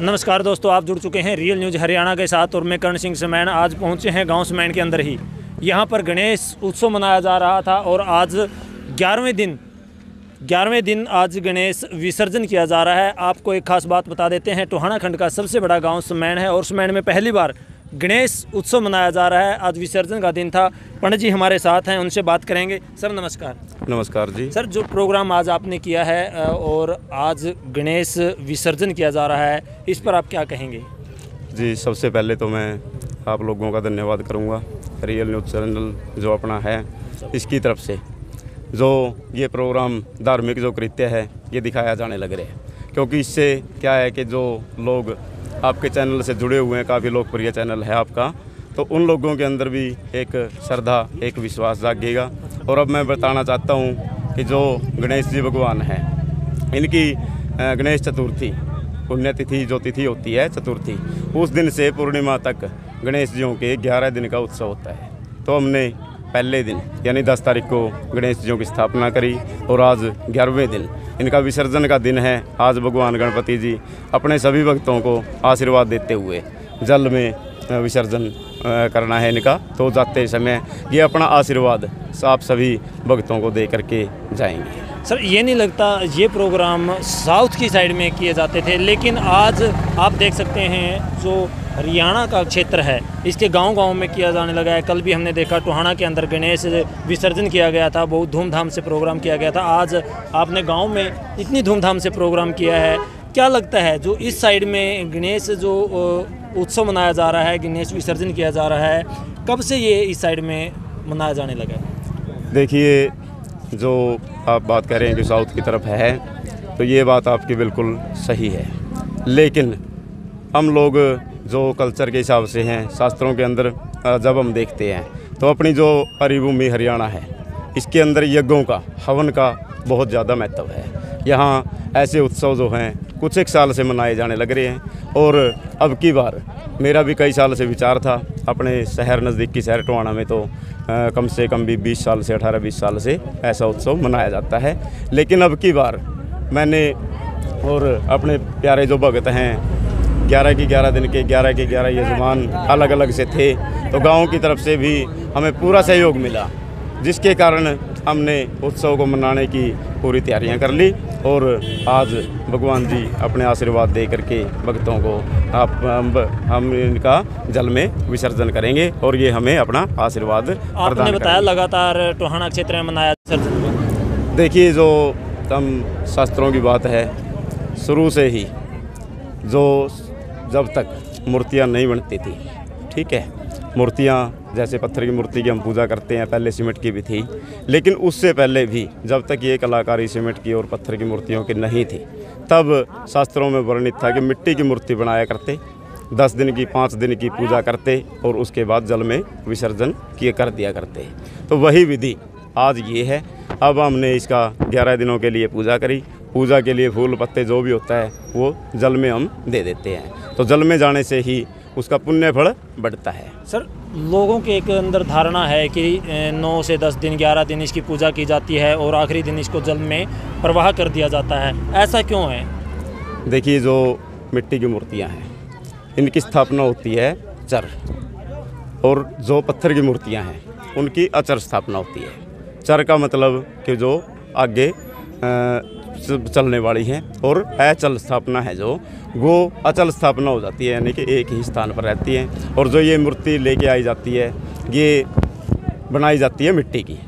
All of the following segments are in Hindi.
नमस्कार दोस्तों, आप जुड़ चुके हैं रियल न्यूज़ हरियाणा के साथ और मैं कर्ण सिंह समैन आज पहुँचे हैं गाँव समैन के अंदर ही। यहाँ पर गणेश उत्सव मनाया जा रहा था और आज ग्यारहवें दिन ग्यारहवें दिन आज गणेश विसर्जन किया जा रहा है। आपको एक खास बात बता देते हैं टोहाना खंड का सबसे बड़ा गाँव समैन है और समैन में पहली बार गणेश उत्सव मनाया जा रहा है। आज विसर्जन का दिन था। पंडित जी हमारे साथ हैं उनसे बात करेंगे। सर नमस्कार। नमस्कार जी। सर जो प्रोग्राम आज आपने किया है और आज गणेश विसर्जन किया जा रहा है इस पर आप क्या कहेंगे? जी सबसे पहले तो मैं आप लोगों का धन्यवाद करूँगा रियल न्यूज़ चैनल जो अपना है इसकी तरफ़ से। जो ये प्रोग्राम धार्मिक जो कृत्य है ये दिखाया जाने लग रहे हैं। क्योंकि इससे क्या है कि जो लोग आपके चैनल से जुड़े हुए हैं, काफ़ी लोकप्रिय चैनल है आपका। तो उन लोगों के अंदर भी एक श्रद्धा, एक विश्वास जागेगा। और अब मैं बताना चाहता हूँ कि जो गणेश जी भगवान हैं, इनकी गणेश चतुर्थी पुण्यतिथि जो तिथि होती है, चतुर्थी, उस दिन से पूर्णिमा तक गणेश जियों के 11 दिन का उत्सव होता है। तो हमने पहले दिन, यानी 10 तारीख को गणेश जियों की स्थापना करी और आज ग्यारहवें दिन इनका विसर्जन का दिन है। आज भगवान गणपति जी अपने सभी भक्तों को आशीर्वाद देते हुए जल में विसर्जन करना है इनका। तो जाते समय ये अपना आशीर्वाद आप सभी भक्तों को दे करके जाएँगे। सर, ये नहीं लगता ये प्रोग्राम साउथ की साइड में किए जाते थे, लेकिन आज आप देख सकते हैं जो हरियाणा का क्षेत्र है। इसके गांव-गांव में किया जाने लगा है। कल भी हमने देखा टोहाना के अंदर गणेश विसर्जन किया गया था। बहुत धूमधाम से प्रोग्राम किया गया था। आज आपने गाँव में इतनी धूमधाम से प्रोग्राम किया है। क्या लगता है, जो इस साइड में गणेश जो उत्सव मनाया जा रहा है, गणेश विसर्जन किया जा रहा है, कब से ये इस साइड में मनाया जाने लगा है? देखिए, जो आप बात कर रहे हैं कि साउथ की तरफ़ है तो ये बात आपकी बिल्कुल सही है। लेकिन हम लोग जो कल्चर के हिसाब से हैं शास्त्रों के अंदर जब हम देखते हैं तो अपनी जो हरिभूमि हरियाणा है इसके अंदर यज्ञों का हवन का बहुत ज़्यादा महत्व है। यहाँ ऐसे उत्सव जो हैं कुछ एक साल से मनाए जाने लग रहे हैं और अब की बार मेरा भी कई साल से विचार था अपने शहर नज़दीक की शहर टोहाना में तो अ, कम से कम भी 20 साल से 18-20 साल से ऐसा उत्सव मनाया जाता है। लेकिन अब की बार मैंने और अपने प्यारे जो भगत हैं ग्यारह की ग्यारह दिन के ग्यारह के ग्यारह यजमान अलग अलग से थे तो गाँव की तरफ़ से भी हमें पूरा सहयोग मिला जिसके कारण हमने उत्सव को मनाने की पूरी तैयारियाँ कर ली और आज भगवान जी अपने आशीर्वाद दे करके भक्तों को आप हम, हम इनका जल में विसर्जन करेंगे और ये हमें अपना आशीर्वाद आपने बताया लगातार टोहाना क्षेत्र में मनाया विसर्जन देखिए जो हम शास्त्रों की बात है शुरू से ही जो जब तक मूर्तियाँ नहीं बनती थी। ठीक है? मूर्तियाँ, जैसे पत्थर की मूर्ति की हम पूजा करते हैं, पहले सीमेंट की भी थी। लेकिन उससे पहले भी, जब तक ये कलाकारी सीमेंट की और पत्थर की मूर्तियों की नहीं थी, तब शास्त्रों में वर्णित था कि मिट्टी की मूर्ति बनाया करते, दस दिन की, पाँच दिन की पूजा करते और उसके बाद जल में विसर्जन किए कर दिया करते। तो वही विधि आज ये है। अब हमने इसका ग्यारह दिनों के लिए पूजा करी। पूजा के लिए फूल पत्ते जो भी होता है वो जल में हम दे देते हैं। तो जल में जाने से ही उसका पुण्य फल बढ़ता है। सर लोगों के एक अंदर धारणा है कि नौ से दस दिन ग्यारह दिन इसकी पूजा की जाती है और आखिरी दिन इसको जल में प्रवाह कर दिया जाता है। ऐसा क्यों है? देखिए जो मिट्टी की मूर्तियाँ हैं इनकी स्थापना होती है चर और जो पत्थर की मूर्तियाँ हैं उनकी अचर स्थापना होती है। चर का मतलब कि जो आगे चलने वाली हैं और अचल स्थापना है जो, वो अचल स्थापना हो जाती है, यानी कि एक ही स्थान पर रहती है। और जो ये मूर्ति लेके आई जाती है, ये बनाई जाती है मिट्टी की,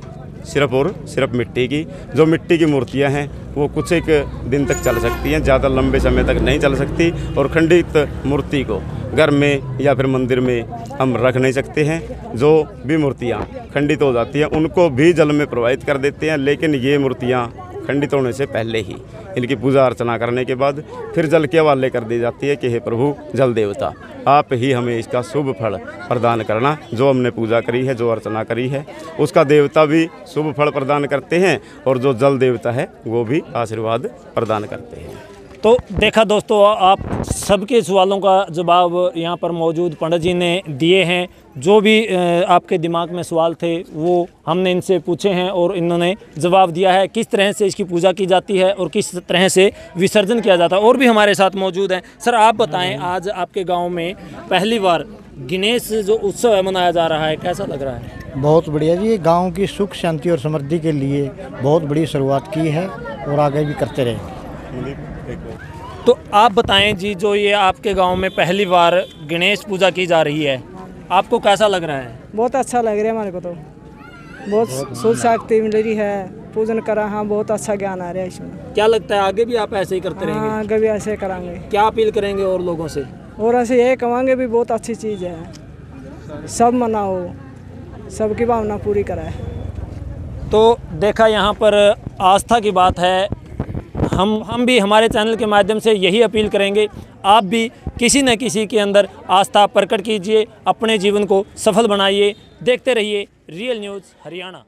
सिर्फ़ और सिर्फ़ मिट्टी की। जो मिट्टी की मूर्तियाँ हैं, वो कुछ एक दिन तक चल सकती हैं, ज़्यादा लंबे समय तक नहीं चल सकती। और खंडित मूर्ति को घर में या फिर मंदिर में हम रख नहीं सकते हैं। जो भी मूर्तियाँ खंडित हो जाती हैं, उनको भी जल में प्रवाहित कर देते हैं, लेकिन ये मूर्तियाँ खंडित होने से पहले ही इनकी पूजा अर्चना करने के बाद फिर जल के हवाले कर दी जाती है कि हे प्रभु, जल देवता, आप ही हमें इसका शुभ फल प्रदान करना। जो हमने पूजा करी है, जो अर्चना करी है, उसका देवता भी शुभ फल प्रदान करते हैं और जो जल देवता है, वो भी आशीर्वाद प्रदान करते हैं। तो देखा दोस्तों आप सबके सवालों का जवाब यहाँ पर मौजूद पंडित जी ने दिए हैं। जो भी आपके दिमाग में सवाल थे वो हमने इनसे पूछे हैं और इन्होंने जवाब दिया है किस तरह से इसकी पूजा की जाती है और किस तरह से विसर्जन किया जाता है। और भी हमारे साथ मौजूद हैं। सर आप बताएँ आज आपके गाँव में पहली बार गणेश जो उत्सव है मनाया जा रहा है कैसा लग रहा है? बहुत बढ़िया जी। गाँव की सुख शांति और समृद्धि के लिए बहुत बड़ी शुरुआत की है और आगे भी करते रहेंगे तो आप बताएँ जी जो ये आपके गाँव में पहली बार गणेश पूजा की जा रही है आपको कैसा लग रहा है? बहुत अच्छा लग रहा है हमारे को तो। बहुत सुख शक्ति मिल रही है पूजन करा हाँ बहुत अच्छा ज्ञान आ रहा है इसमें। क्या लगता है आगे भी आप ऐसे ही करते रहेंगे? हाँ आगे भी ऐसे करांगे। क्या अपील करेंगे और लोगों से? और ऐसे ये कमांगे भी बहुत अच्छी चीज़ है। सब मनाओ सबकी भावना पूरी कराए। तो देखा यहाँ पर आस्था की बात है हम हम भी हमारे चैनल के माध्यम से यही अपील करेंगे, आप भी किसी न किसी के अंदर आस्था प्रकट कीजिए, अपने जीवन को सफल बनाइए, देखते रहिए, रियल न्यूज़, हरियाणा।